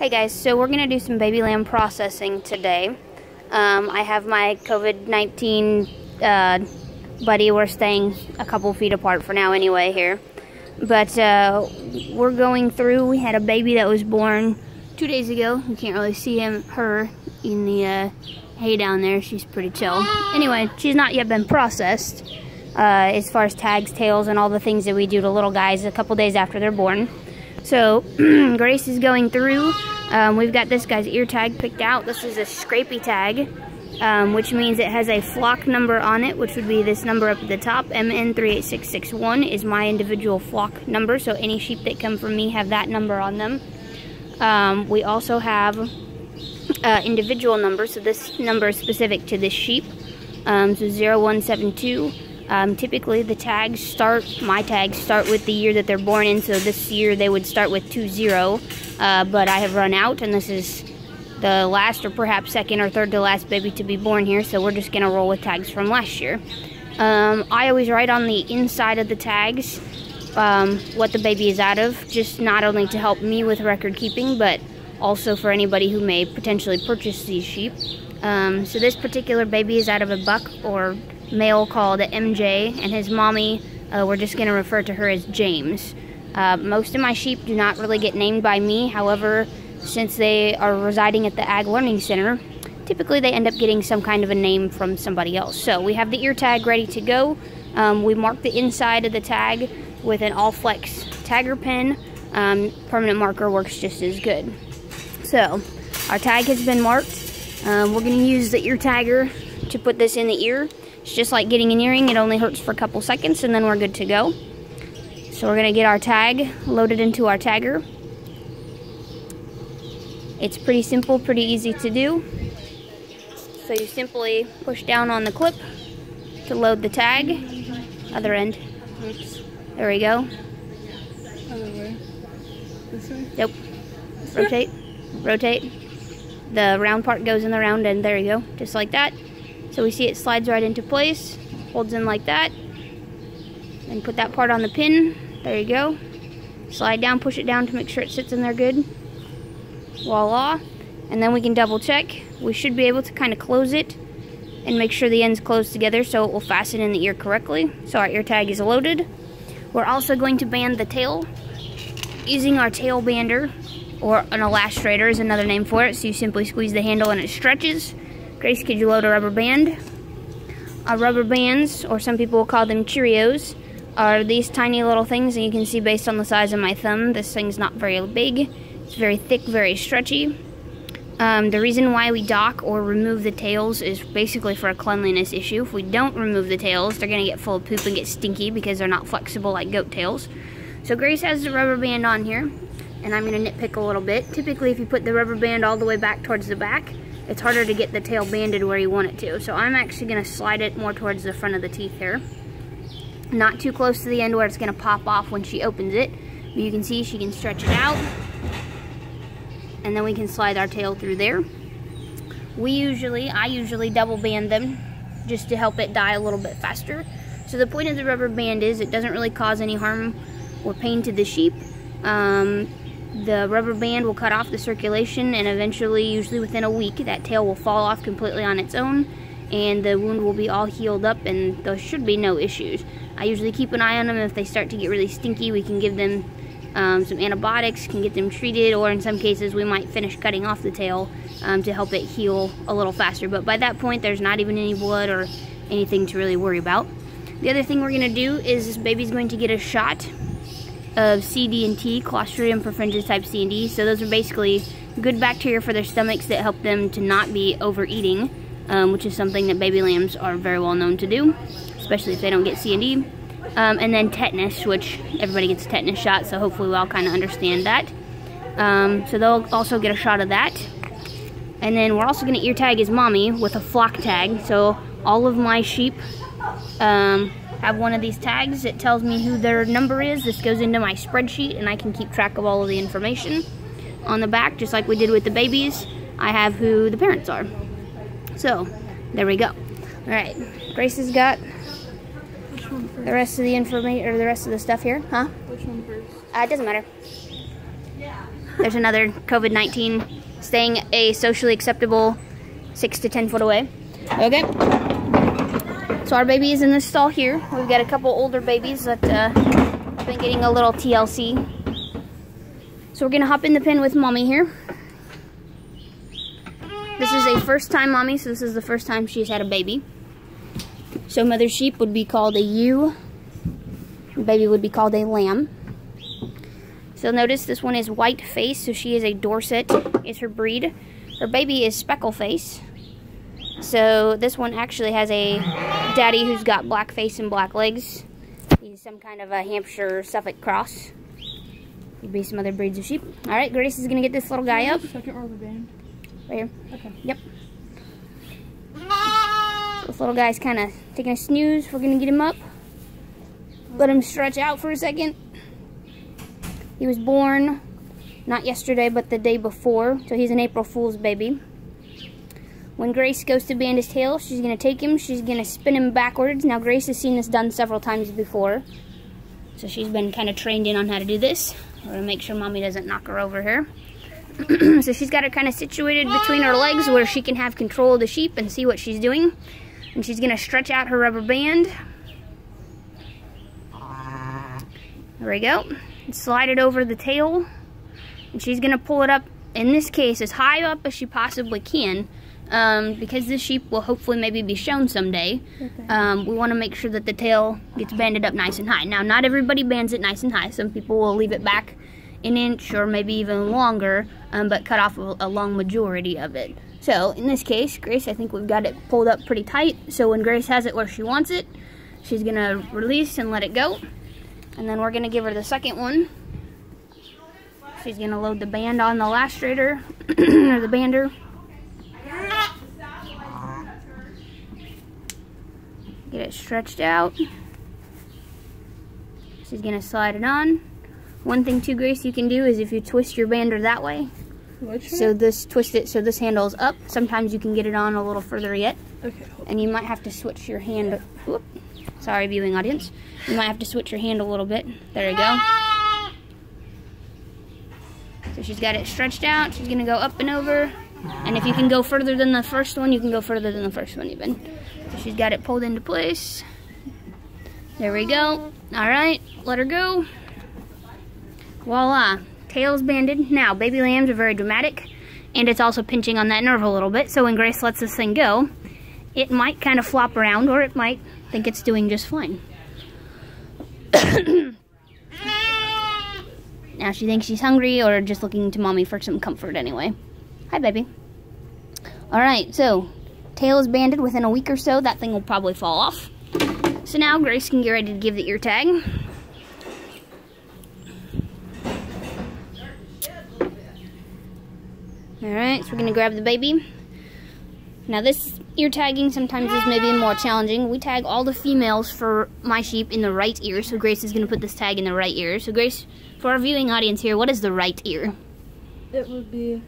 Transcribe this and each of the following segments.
Hey guys, so we're going to do some baby lamb processing today. Um, I have my COVID-19 uh, buddy. We're staying a couple feet apart for now anyway here. But uh, we're going through, we had a baby that was born two days ago. You can't really see him, her in the uh, hay down there. She's pretty chill. Anyway, she's not yet been processed uh, as far as tags, tails, and all the things that we do to little guys a couple days after they're born. So Grace is going through um, we've got this guy's ear tag picked out. This is a scrapie tag, um, which means it has a flock number on it, which would be this number up at the top. MN38661 is my individual flock number, so any sheep that come from me have that number on them. Um, we also have uh, individual numbers, so this number is specific to this sheep. Um, so 0172. Um, typically the tags start, my tags start with the year that they're born in, so this year they would start with 20 uh, but I have run out, and this is the last or perhaps second or third to last baby to be born here, so we're just going to roll with tags from last year. Um, I always write on the inside of the tags um, what the baby is out of, just not only to help me with record keeping, but also for anybody who may potentially purchase these sheep. Um, so this particular baby is out of a buck or male called MJ, and his mommy, uh, we're just going to refer to her as James. Uh, most of my sheep do not really get named by me. However, since they are residing at the Ag Learning Center, typically they end up getting some kind of a name from somebody else. So we have the ear tag ready to go. Um, we mark the inside of the tag with an Allflex tagger pen. Um, permanent marker works just as good. So our tag has been marked. Um, we're going to use the ear tagger to put this in the ear. It's just like getting an earring. It only hurts for a couple seconds and then we're good to go. So we're gonna get our tag loaded into our tagger. It's pretty simple, pretty easy to do. So you simply push down on the clip to load the tag. Other end. Oops. There we go. This way? Yep. Rotate. Rotate. The round part goes in the round end. There you go. Just like that. So we see it slides right into place. Holds in like that. Then put that part on the pin. There you go. Slide down, push it down to make sure it sits in there good. Voila. And then we can double check. We should be able to kind of close it and make sure the ends close together so it will fasten in the ear correctly. So our ear tag is loaded. We're also going to band the tail using our tail bander or an elastrator is another name for it. So you simply squeeze the handle and it stretches. Grace, could you load a rubber band? Our rubber bands, or some people will call them Cheerios, are these tiny little things and you can see based on the size of my thumb. This thing's not very big. It's very thick very stretchy. Um, the reason why we dock or remove the tails is basically for a cleanliness issue. If we don't remove the tails they're gonna get full of poop and get stinky because they're not flexible like goat tails. So Grace has the rubber band on here and I'm gonna nitpick a little bit. Typically if you put the rubber band all the way back towards the back it's harder to get the tail banded where you want it to so I'm actually gonna slide it more towards the front of the teeth here not too close to the end where it's gonna pop off when she opens it. But you can see she can stretch it out. And then we can slide our tail through there. We usually, I usually double band them just to help it die a little bit faster. So the point of the rubber band is it doesn't really cause any harm or pain to the sheep. Um, the rubber band will cut off the circulation and eventually, usually within a week, that tail will fall off completely on its own and the wound will be all healed up and there should be no issues. I usually keep an eye on them. If they start to get really stinky, we can give them um, some antibiotics, can get them treated, or in some cases we might finish cutting off the tail um, to help it heal a little faster. But by that point, there's not even any blood or anything to really worry about. The other thing we're going to do is this baby's going to get a shot of CD&T, Clostridium perfringens type C&D. So those are basically good bacteria for their stomachs that help them to not be overeating um, which is something that baby lambs are very well known to do, especially if they don't get C&D. Um, and then tetanus, which everybody gets a tetanus shot, so hopefully we all kind of understand that. Um, so they'll also get a shot of that. And then we're also going to ear tag his mommy with a flock tag. So all of my sheep um, have one of these tags. It tells me who their number is. This goes into my spreadsheet and I can keep track of all of the information. On the back, just like we did with the babies, I have who the parents are. So, there we go. All right, Grace has got the rest of the information or the rest of the stuff here, huh? Which one first? Uh, it doesn't matter. There's another COVID-19 staying a socially acceptable six to 10 foot away. Okay. So our baby is in this stall here. We've got a couple older babies that uh, have been getting a little TLC. So we're gonna hop in the pen with mommy here. This is a first time mommy, so this is the first time she's had a baby. So mother sheep would be called a ewe. Baby would be called a lamb. So notice this one is white face, so she is a Dorset, is her breed. Her baby is speckle face. So this one actually has a daddy who's got black face and black legs. He's some kind of a Hampshire Suffolk cross. Could be some other breeds of sheep. All right, Grace is gonna get this little guy up. Second rubber band. Right here. Okay. Yep. This little guy's kind of taking a snooze. We're gonna get him up. Let him stretch out for a second. He was born not yesterday, but the day before, so he's an April Fool's baby. When Grace goes to band his tail, she's gonna take him, she's gonna spin him backwards. Now Grace has seen this done several times before, so she's been kind of trained in on how to do this. We're gonna make sure mommy doesn't knock her over here. so she's got her kind of situated between her legs where she can have control of the sheep and see what she's doing. And she's gonna stretch out her rubber band. There we go. And slide it over the tail. And she's gonna pull it up, in this case, as high up as she possibly can. Um, because this sheep will hopefully maybe be shown someday. Okay. Um, we want to make sure that the tail gets banded up nice and high. Now, not everybody bands it nice and high. Some people will leave it back an inch or maybe even longer, um, but cut off a, a long majority of it. So, in this case, Grace, I think we've got it pulled up pretty tight. So when Grace has it where she wants it, she's going to release and let it go. And then we're going to give her the second one. She's going to load the band on the lastrator, or the bander. Get it stretched out. She's gonna slide it on. One thing too, Grace, you can do is if you twist your bander that way, Which so this twist it so this handle's up. Sometimes you can get it on a little further yet. Okay. and you might have to switch your hand. Whoop, sorry, viewing audience. You might have to switch your hand a little bit. There you go. So she's got it stretched out. She's gonna go up and over, and if you can go further than the first one, you can go further than the first one even. She's got it pulled into place. There we go. All right, let her go. Voila, tail's banded. Now, baby lambs are very dramatic, and it's also pinching on that nerve a little bit. So when Grace lets this thing go, it might kind of flop around, or it might think it's doing just fine. now she thinks she's hungry or just looking to mommy for some comfort anyway. Hi, baby. All right, so tail is banded within a week or so. That thing will probably fall off. So now Grace can get ready to give the ear tag. All right, so we're gonna grab the baby. Now this ear tagging sometimes is maybe more challenging. We tag all the females for my sheep in the right ear, so Grace is gonna put this tag in the right ear. So Grace, for our viewing audience here, what is the right ear? It would be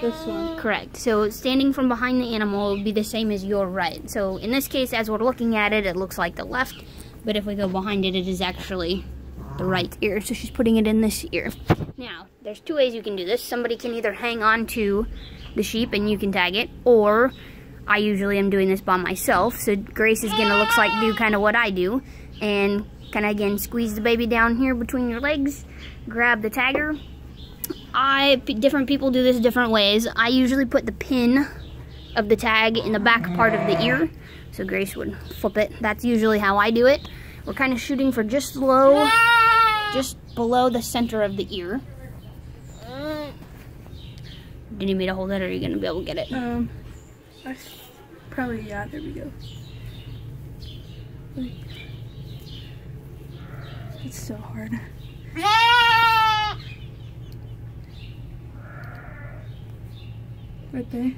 this one. Correct. So standing from behind the animal will be the same as your right. So in this case, as we're looking at it, it looks like the left, but if we go behind it, it is actually the right ear. So she's putting it in this ear. Now, there's two ways you can do this. Somebody can either hang on to the sheep and you can tag it, or I usually am doing this by myself. So Grace is gonna looks like do kind of what I do, and kind of again squeeze the baby down here between your legs, grab the tagger, I p- different people do this different ways. I usually put the pin of the tag in the back part of the ear, so Grace would flip it. That's usually how I do it. We're kind of shooting for just low, just below the center of the ear. Do you need me to hold it, or are you gonna be able to get it? Um, I s- probably yeah. There we go. It's so hard. Right there.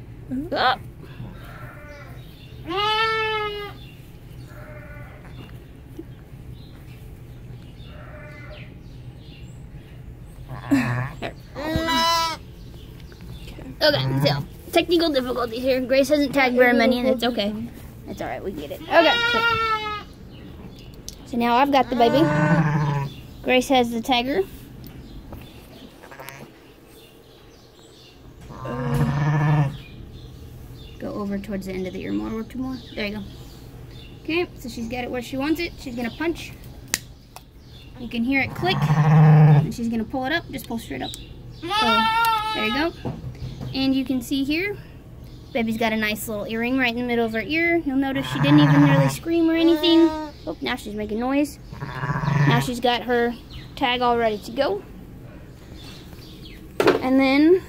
Oh. Okay, so technical difficulties here. Grace hasn't tagged very many, and it's okay. It's all right. We get it. Okay. So, so now I've got the baby. Grace has the tagger. Over towards the end of the ear more or two more. There you go. Okay, so she's got it where she wants it. She's gonna punch. You can hear it click. And she's gonna pull it up, just pull straight up. So, there you go. And you can see here, baby's got a nice little earring right in the middle of her ear. You'll notice she didn't even really scream or anything. Oh, now she's making noise. Now she's got her tag all ready to go. And then,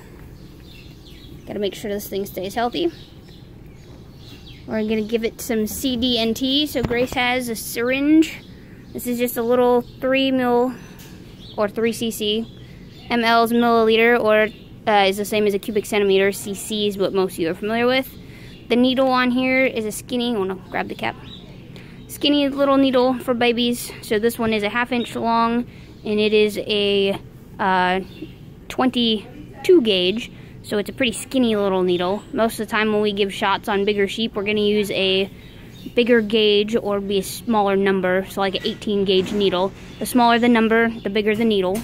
gotta make sure this thing stays healthy. We're gonna give it some CD&T. So Grace has a syringe. This is just a little three mil or three cc. mLs milliliter or uh, is the same as a cubic centimeter. cc is what most of you are familiar with. The needle on here is a skinny, oh no, grab the cap. Skinny little needle for babies. So this one is a half inch long and it is a uh, 22 gauge. So it's a pretty skinny little needle. Most of the time when we give shots on bigger sheep, we're going to use a bigger gauge or be a smaller number, so like an 18 gauge needle. The smaller the number, the bigger the needle.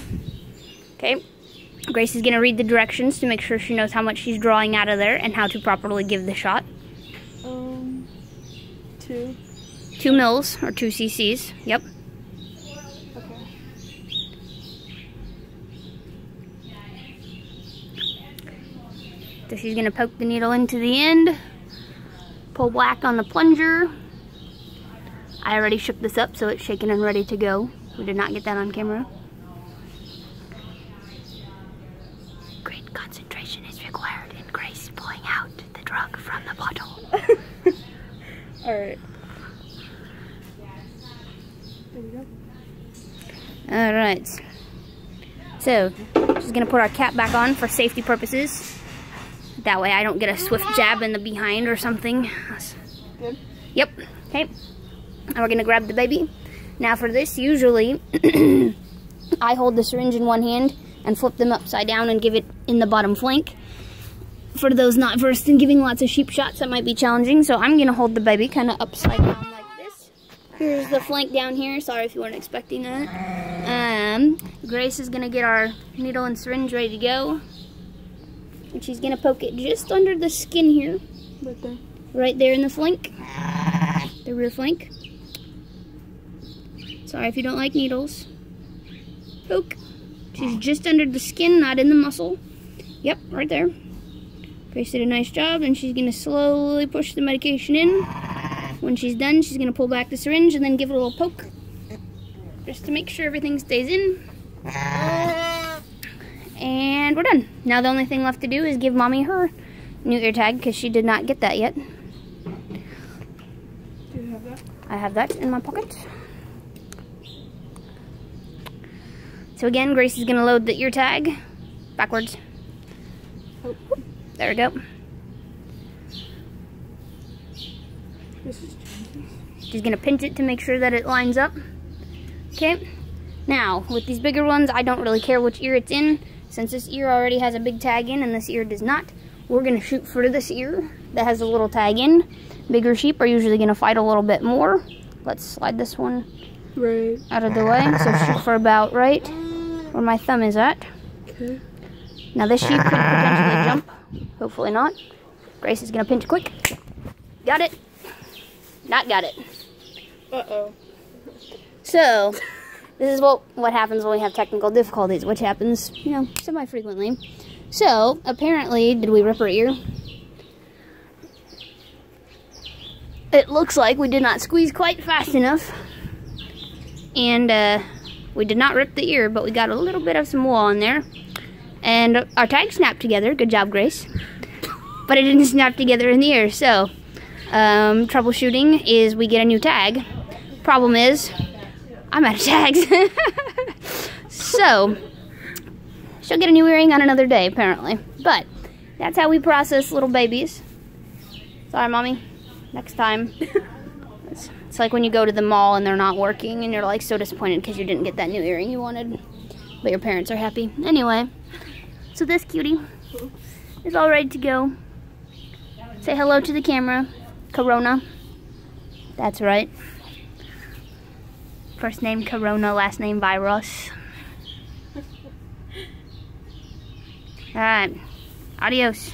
Okay, Grace is going to read the directions to make sure she knows how much she's drawing out of there and how to properly give the shot. Um, two. Two mils or two cc's. Yep. So she's going to poke the needle into the end. Pull black on the plunger. I already shook this up so it's shaken and ready to go. We did not get that on camera. Great concentration is required in Grace pulling out the drug from the bottle. Alright. There we go. Alright. So, she's going to put our cap back on for safety purposes. That way I don't get a swift jab in the behind or something. Good. Yep. Okay. And we're gonna grab the baby. Now for this, usually I hold the syringe in one hand and flip them upside down and give it in the bottom flank. For those not versed in giving lots of sheep shots, that might be challenging. So I'm gonna hold the baby kind of upside down like this. Here's the flank down here. Sorry if you weren't expecting that. Um, Grace is gonna get our needle and syringe ready to go. And she's gonna poke it just under the skin here Right there. right there in the flank, the rear flank. Sorry if you don't like needles. Poke. She's just under the skin, not in the muscle. Yep, right there. Grace did a nice job, and she's gonna slowly push the medication in. When she's done, she's gonna pull back the syringe and then give it a little poke, just to make sure everything stays in. And we're done. Now the only thing left to do is give mommy her new ear tag because she did not get that yet. Do you have that? I have that in my pocket. So again, Grace is gonna load the ear tag backwards. Oh, There we go. this is. She's gonna pinch it to make sure that it lines up. Okay. Now, with these bigger ones, I don't really care which ear it's in. Since this ear already has a big tag in and this ear does not, we're gonna shoot for this ear that has a little tag in. Bigger sheep are usually gonna fight a little bit more. Let's slide this one Right. out of the way. So shoot for about right where my thumb is at. Okay. Now this sheep could potentially jump. Hopefully not. Grace is gonna pinch quick. Got it. Not got it. Uh-oh. So, this is what what happens when we have technical difficulties, which happens, you know, semi-frequently. So, apparently, did we rip her ear? It looks like we did not squeeze quite fast enough. And, uh, we did not rip the ear, but we got a little bit of some wool on there. And our tag snapped together. Good job, Grace. But it didn't snap together in the ear, so... Um, troubleshooting is we get a new tag. Problem is, I'm out of tags. so, she'll get a new earring on another day, apparently. But, that's how we process little babies. Sorry, Mommy. Next time. It's, it's like when you go to the mall and they're not working and you're like so disappointed because you didn't get that new earring you wanted. But your parents are happy. Anyway, so this cutie is all ready to go. Say hello to the camera. Corona. That's right. First name Corona, last name Virus. Alright. Adios.